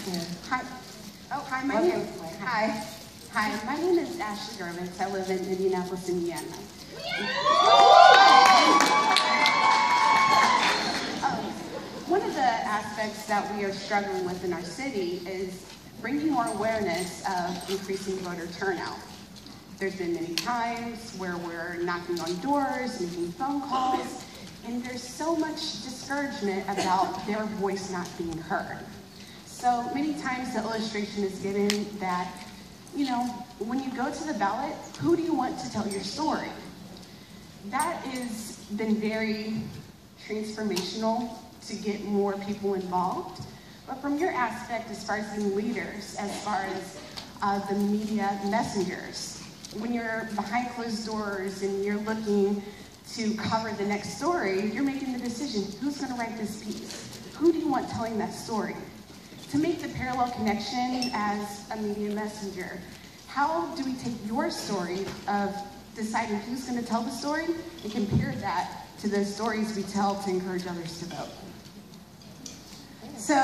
Hi. Oh, hi, my name. Hi. Hi, my name is Ashley Gurvitz. I live in Indianapolis, Indiana. Um, one of the aspects that we are struggling with in our city is bringing more awareness of increasing voter turnout. There's been many times where we're knocking on doors, making phone calls, and there's so much discouragement about their voice not being heard. So many times the illustration is given that, you know, when you go to the ballot, who do you want to tell your story? That has been very transformational to get more people involved. But from your aspect, as far as being leaders, as far as uh, the media messengers, when you're behind closed doors and you're looking to cover the next story, you're making the decision who's going to write this piece? Who do you want telling that story? To make the parallel connection as a media messenger, how do we take your story of deciding who's going to tell the story and compare that to the stories we tell to encourage others to vote? So